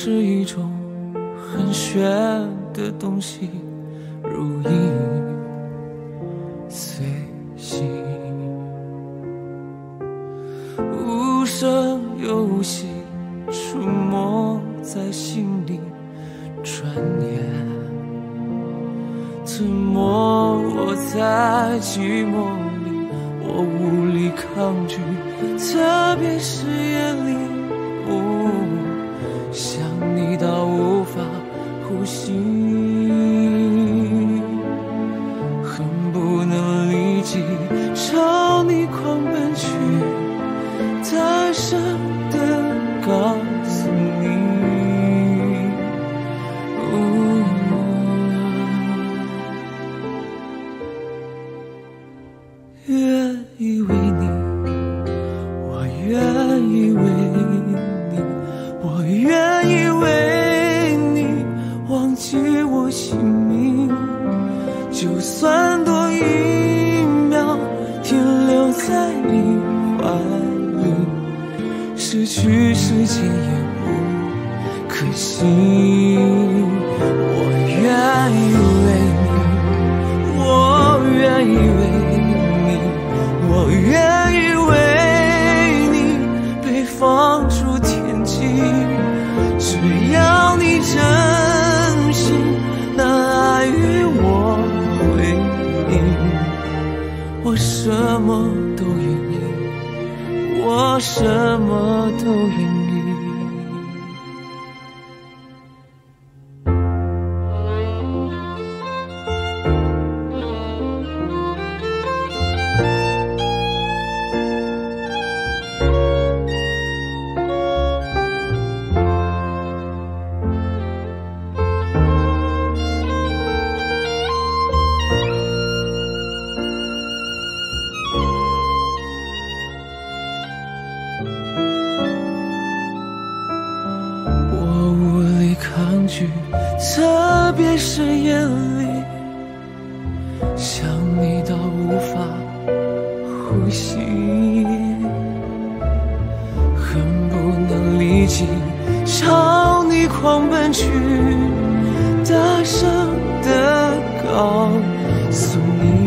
是一种很玄的东西，如影随形，无声又无息，出没在心里，转眼吞没我在寂寞里，我无力抗拒，特别是夜里。心，恨不能立即朝你狂奔去，大声的告诉你。愿意为你，在你怀里，失去世界也不可惜。我愿意为你，我愿意为你，我愿意为你被放逐天际，只要你真心拿爱与我回应，我什么，什么都愿意。句，特别是夜里，想你到无法呼吸，恨不能立即朝你狂奔去，大声的告诉你。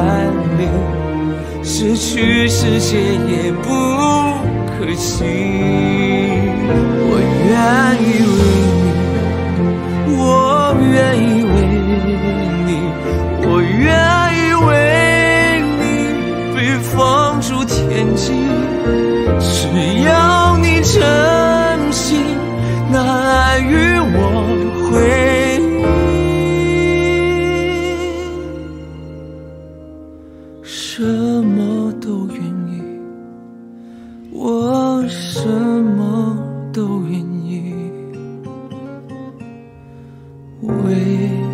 怀里，失去世界也不可惜。我愿意为你。我愿意为你，我愿意为你被放逐天际，只要你真我什么都愿意。为